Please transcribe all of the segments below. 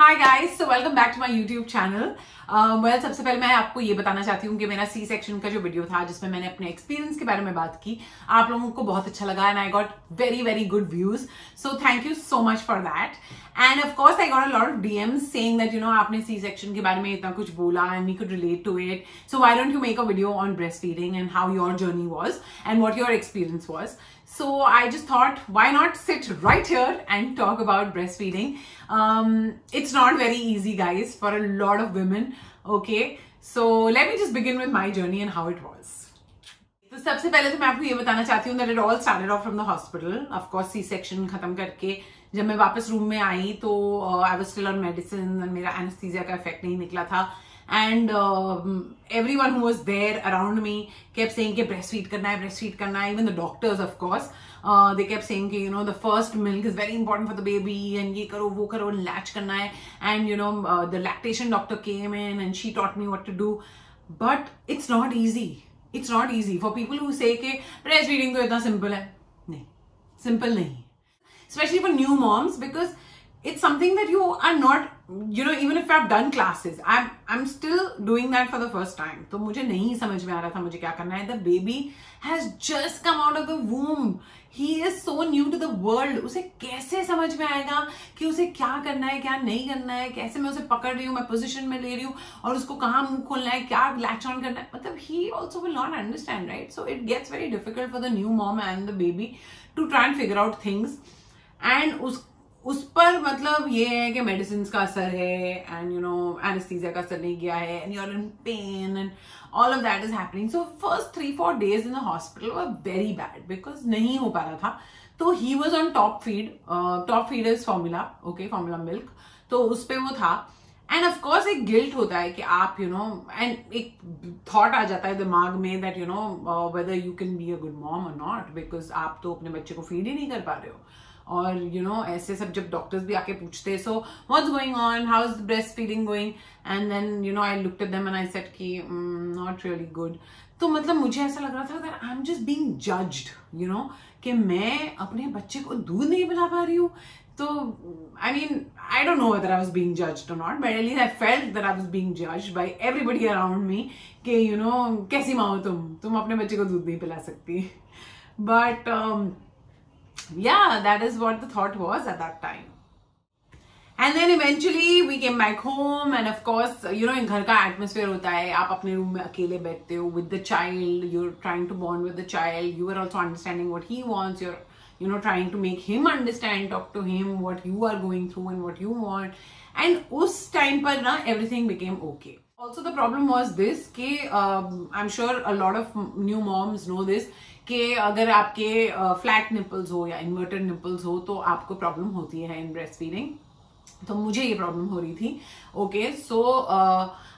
Hi guys so welcome back to my YouTube channel well सबसे पहले मैं आपको ये बताना चाहती हूँ कि मेरा सी सेक्शन का जो वीडियो था, जिसमें मैंने अपने एक्सपीरियंस के बारे में बात की, आप लोगों को बहुत अच्छा लगा and I got very very good views so thank you so much for that and of course I got a lot of DMs saying that you know आपने सी सेक्शन के बारे में इतना कुछ बोला and we could relate to it so why don't you make a video on breast feeding and how your journey was and what your experience was So I just thought, why not sit right here and talk about breastfeeding? Um, it's not very easy, guys, for a lot of women. Okay, so let me just begin with my journey and how it was. तो सबसे पहले तो मैं आपको ये बताना चाहती हूँ that it all started off from the hospital. Of course, C-section खत्म करके जब मैं वापस रूम में आई तो I was still on medicine मेरा एनेस्थीसिया का इफेक्ट नहीं निकला था and everyone was there around me kept saying कि ब्रेस्ट फ़ीड करना है ब्रेस्ट फ़ीड करना है even the doctors of course they kept saying कि you know the first milk is very important for the baby and ये करो वो करो लैच करना है and you know the lactation doctor came in and she taught me what to do but it's not easy it's not easy for people who say कि breast feeding तो इतना simple है नहीं सिंपल नहीं especially for new moms because it's something that you are not you know even if i've done classes i'm i'm still doing that for the first time तो मुझे नहीं समझ में आ रहा था मुझे क्या करना है the baby has just come out of the womb he is so new to the world उसे कैसे समझ में आएगा कि उसे क्या करना है क्या नहीं करना है कैसे मैं उसे पकड़ रही हूँ मैं पोजिशन में ले रही हूँ और उसको कहाँ मुंह खोलना है क्या लैच ऑन करना है मतलब he also will not understand right so it gets very difficult for the new mom and the baby to try and figure out things and उस उस पर मतलब ये है कि मेडिसिन का असर है एंड यू नो एनेस्थीसिया का असर नहीं गया है and you are in pain and all of that is happening so first three four days in the hospital were very bad because नहीं हो पा रहा था। तो he was on top feed top feed is formula okay formula milk तो उस पर वो था। एंड ऑफकोर्स एक गिल्ट होता है कि आप यू नो एंड एक थॉट आ जाता है दिमाग में that you know whether you can be a good mom और नॉट बिकॉज़ आप तो अपने बच्चे को फ़ीड ही नहीं कर पा रहे हो। और यू नो ऐसे सब जब डॉक्टर्स भी आके पूछते so what's going on how is the breast feeding going and then you know I looked at them and I said कि नॉट रियली गुड तो मतलब मुझे ऐसा लग रहा था that I am just being judged you know कि मैं अपने बच्चे को दूध नहीं पिला पा रही हूँ। तो I mean I don't know whether I was being judged और not but at least I felt that I was being judged by everybody around me कि यू नो कैसी माँ हो तुम? तुम अपने बच्चे को दूध नहीं पिला सकती. But yeah, that is what the thought was at that time. And then eventually we came back home and of course, you know, in घर का atmosphere होता है आप अपने रूम में अकेले बैठते हो with the child, you're trying to bond with the child, you are also understanding what he wants, you're, you know, trying to make him understand, talk to him what you are going through and what you want. And उस time पर ना everything became okay. Also the problem was this कि um, I'm sure a lot of new moms know this कि अगर आपके flat nipples हो या inverted nipples हो तो आपको प्रॉब्लम होती है इन ब्रेस्ट फीडिंग तो मुझे ये प्रॉब्लम हो रही थी। Okay so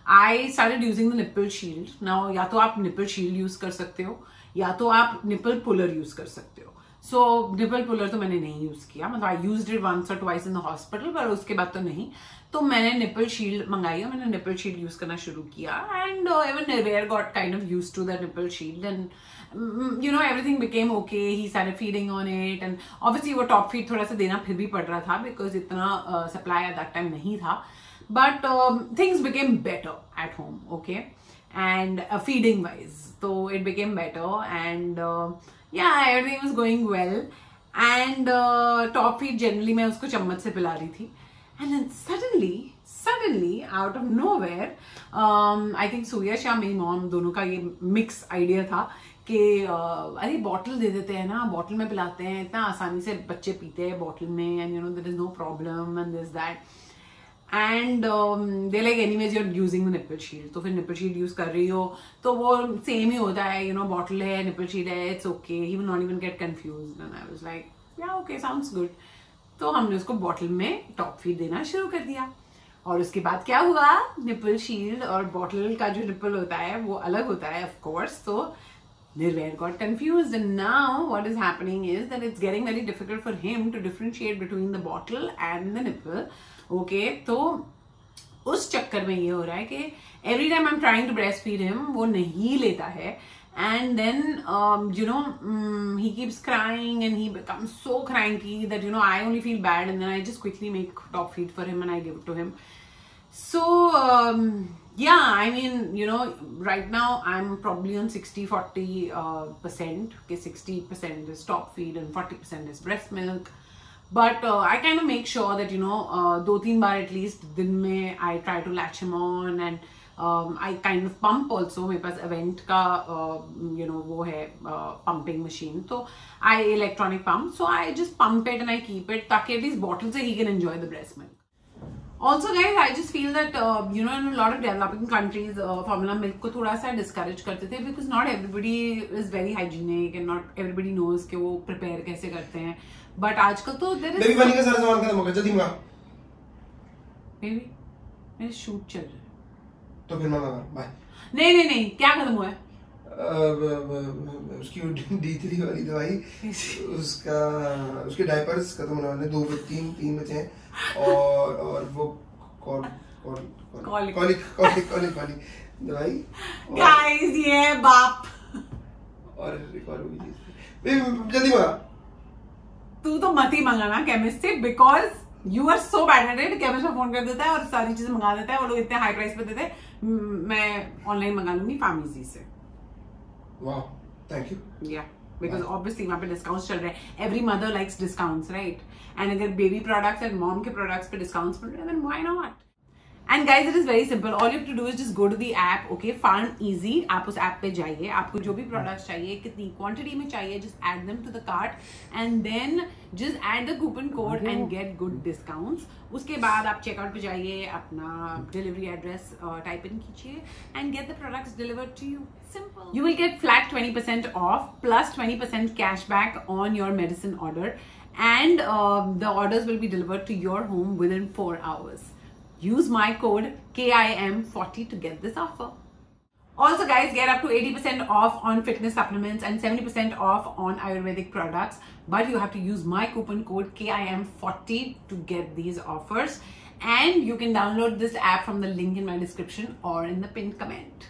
I started using the nipple shield now या तो आप निपल शील्ड यूज़ कर सकते हो या तो आप निपल पुलर यूज़ कर सकते हो। सो निपल पुलर तो मैंने नहीं यूज़ किया। मतलब आई यूज़ इट वंस और ट्वाइस इन द हॉस्पिटल पर उसके बाद तो नहीं। तो मैंने निपल शील्ड मंगाई और मैंने निपल शील्ड यूज़ करना शुरू किया। And even rare got kind of use to the nipple shield and you know everything became okay he सारे feeding on it and obviously वो टॉप फ़ीड थोड़ा सा देना फिर भी पड़ रहा था बिकॉज़ इतना सप्लाई एट दैट टाइम नहीं था। But things became better at home okay and feeding wise तो it became better and yeah everything was going well and top feed generally मैं उसको चम्मच से पिला रही थी. And suddenly suddenly out of nowhere I think Surya Shyam मेरी mom दोनों का ये मिक्स आइडिया था कि uh, अरे बॉटल दे देते हैं ना बॉटल में पिलाते हैं इतना आसानी से बच्चे पीते हैं बॉटल में and you know there is no problem and this that and they like any ways you're using the nipple shield तो फिर निपल शील्ड यूज़ कर रही हो तो वो सेम ही होता है यू नो बॉटल है निपल शील्ड है it's okay he will not even get was like yeah okay sounds good तो हमने उसको बॉटल में टॉप फ़ीड देना शुरू कर दिया। और उसके बाद क्या हुआ? निपल शील्ड और बॉटल का जो निपल होता है, वो अलग होता है ऑफ़ कोर्स तो Nirvair got confused and now what is happening is that it's getting very difficult for him to differentiate between the bottle and the. Okay तो उस चक्कर में ये हो रहा है कि every time I am trying to breast feed him वो नहीं लेता है। And then you know he keeps crying and he become so crying की that you know I only feel bad and then I just quickly make top feed for him and I give to him so yeah I mean you know right now I am probably on sixty forty percent के sixty percent is top feed and forty percent is breast milk but I can make sure that you know दो तीन बार at least दिन में I try to latch him on and I kind of pump also मेरे पास Avent का you know वो है पंपिंग मशीन तो I electronic pump so I just pump it and I keep it ताकि एटलीस्ट बॉटल से he can enjoy the breast milk also guys I just feel that you know in lot of developing countries formula milk को थोड़ा सा discourage करते थे because not everybody is very hygienic and not everybody knows के वो prepare कैसे करते हैं. But आजकल तो is. बेबी बनी का सारा सामान खत्म हो गया जल्दी मंगा. Baby, मेरे shoot चल रहे. तो फिर मंगा बाय नहीं नहीं नहीं क्या खत्म हुआ है? उसकी डी थ्री वाली दवाई उसका उसके डायपर्स खत्म होने वाले दो तीन तीन बचे हैं। और और वो कॉल कॉल कॉलिक कॉलिक कॉलिक कॉलिक दवाई। गाइस ये बाप। और रिकॉर्ड हुई जल्दी मंगा। तू तो मत ही मंगाना केमिस्ट से because you are so bad chemist में फ़ोन कर देता है और सारी चीज़ें मंगा देता है वो लोग इतने हाई प्राइस पे देते हैं। मैं ऑनलाइन मंगा लूँगी फार्मेसी से। वाह थैंक यू या बिकॉज़ ऑब्वियसली वहाँ पे डिस्काउंट्स चल रहे हैं। Every mother likes discounts right and अगर बेबी प्रोडक्ट्स एंड मॉम के प्रोडक्ट्स पे डिस्काउंट्स मिल रहे हैं then why not and guys it is very simple all you to do is just go to the app okay fun easy आप उस app पे जाइए। आपको जो भी प्रोडक्ट्स चाहिए कितनी क्वांटिटी में चाहिए just add them to the cart and then just add the coupon code and get good discounts उसके बाद आप चेकआउट पे जाइए अपना डिलीवरी एड्रेस टाइप इन कीजिए and get the products deliver to you simple. You will get flat 20% off plus 20% cashback on your medicine order. And uh, the orders will be delivered to your home within 4 hours. Use my code KIM40 to get this offer. Also guys, get up to 80% off on fitness supplements and 70% off on Ayurvedic products. But you have to use my coupon code KIM40 to get these offers. And you can download this app from the link in my description or in the pinned comment.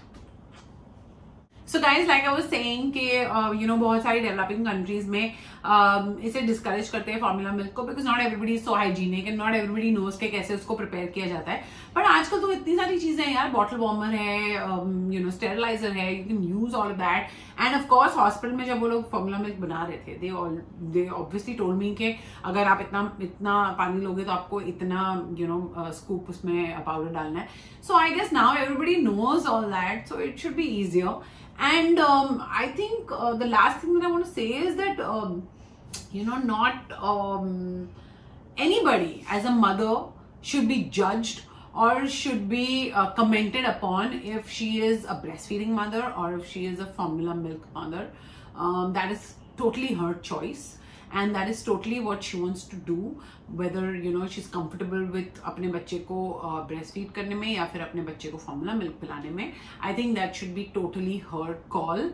So guys like I was saying कि you know बहुत सारी developing countries में uh, इसे discourage करते हैं formula milk को because not everybody so hygienic and not everybody knows के कैसे उसको प्रिपेयर किया जाता है। बट आजकल तो इतनी सारी चीज़ें हैं यार बॉटल वार्मर है यू नो स्टेरलाइजर है you can use all that and of course hospital में जब वो लोग फॉर्मूला मिल्क बना रहे थे दे दे ऑब्वियसली टोल्ड मी के अगर आप इतना इतना पानी लोगे तो आपको इतना यू नो स्कूप उसमें पाउडर डालना है। So I guess now everybody knows all that so it should be easier and um, i think uh, the last thing that i want to say is that um, you know not um, anybody as a mother should be judged or should be uh, commented upon if she is a breastfeeding mother or if she is a formula milk mother. Um, that is totally her choice and that is totally what she wants to do whether you know she is comfortable with अपने बच्चे को breast uh, feed करने में या फिर अपने बच्चे को फॉर्मूला मिल्क पिलाने में. I think that should be totally her call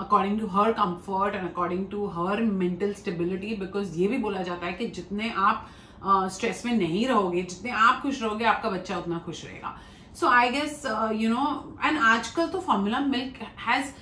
according to her comfort and according to her mental stability because ये भी बोला जाता है कि जितने आप स्ट्रेस uh, में नहीं रहोगे जितने आप खुश रहोगे आपका बच्चा उतना खुश रहेगा. So I guess you know and आजकल तो formula milk has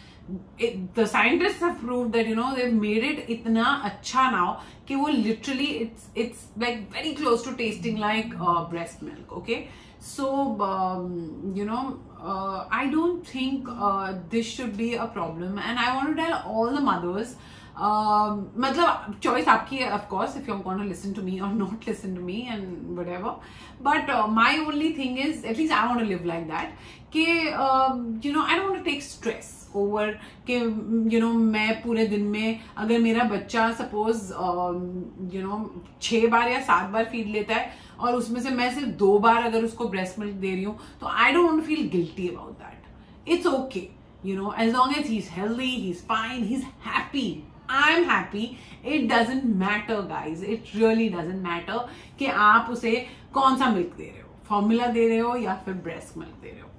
it, the scientists have proved that you know they've made it itna acha now कि वो literally it's it's like very close to tasting like uh, breast milk okay? So um, you know uh, I don't think uh, this should be a problem. And I want to tell all the mothers मतलब choice आपकी है of course if you want listen to me और not listen to me and whatever but my only thing is at least I want to live like that कि you know I don't take stress over कि you know मैं पूरे दिन में, अगर मेरा बच्चा सपोज़ यू नो छह बार या सात बार फ़ीड लेता है और उसमें से मैं सिर्फ़ दो बार अगर उसको ब्रेस्ट मिल्क दे रही हूँ तो I don't feel guilty about that it's okay you as as long as he's healthy, he's fine, he's happy. i'm happy it doesn't matter guys it really doesn't matter कि आप उसे कौन सा milk दे रहे हो फॉर्मूला दे रहे हो या फिर ब्रेस्ट मिल्क दे रहे हो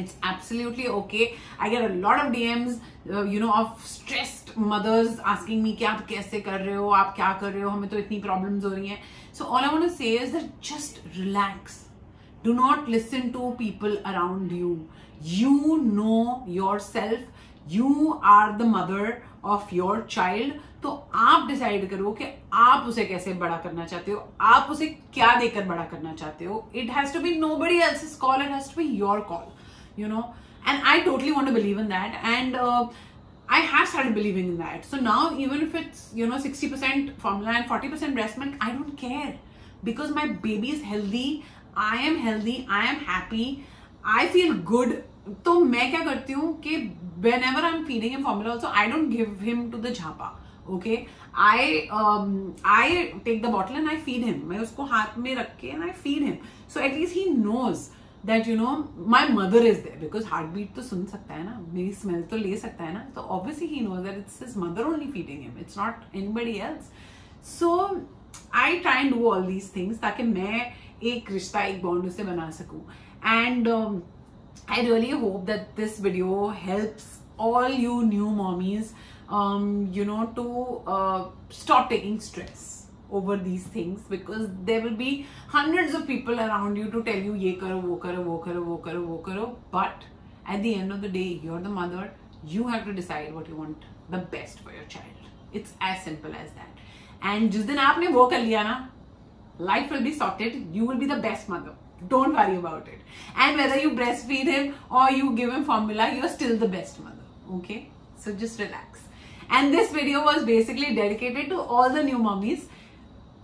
it's absolutely okay i get a lot of dms uh, you know of stressed mothers asking me कि आप कैसे कर रहे हो आप क्या कर रहे हो हमें तो इतनी problems हो रही हैं so all i want to say is that just relax do not listen to people around you you know yourself you are the mother of your child तो आप डिसाइड करो कि आप उसे कैसे बड़ा करना चाहते हो आप उसे क्या देकर बड़ा करना चाहते हो it has to be nobody else call it has to be your call you know and I totally want believe in that and I have started believing in that. So now, even if it's you know 60% formula and 40% breast milk, I don't care because my baby is healthy. I am healthy. I am happy. I feel good. तो मैं क्या करती हूँ कि ever I am feeding him formula also I don't give him to the Jhapa okay I I take the bottle and I feed him मैं उसको हाथ में रख के and I feed him so at least he knows that you know my mother is there because heart beat तो सुन सकता है ना, मेरी स्मेल तो ले सकता है ना तो obviously he knows that it's his mother only feeding him it's not anybody else so I try and do all these things ताकि मैं एक रिश्ता, एक बॉन्ड उसे बना सकूँ. And I really hope that this video helps all you new mommies, um, you know, to uh, stop taking stress over these things because there will be hundreds of people around you to tell you ye karo wo karo wo karo wo karo wo karo. But at the end of the day you're the mother. You have to decide what you want the best for your child. It's as simple as that. And just din aapne wo kar liya na life will be sorted. You will be the best mother. Don't worry about it. And whether you breastfeed him or you give him formula, you're still the best mother. Okay? So just relax. And this video was basically dedicated to all the new mummies,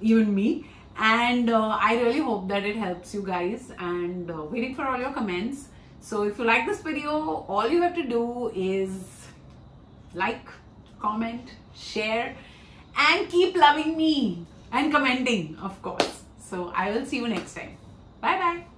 even me. And uh, I really hope that it helps you guys. And uh, waiting for all your comments. So if you like this video, all you have to do is like, comment, share, and keep loving me and commenting, of course. So I will see you next time. 拜拜。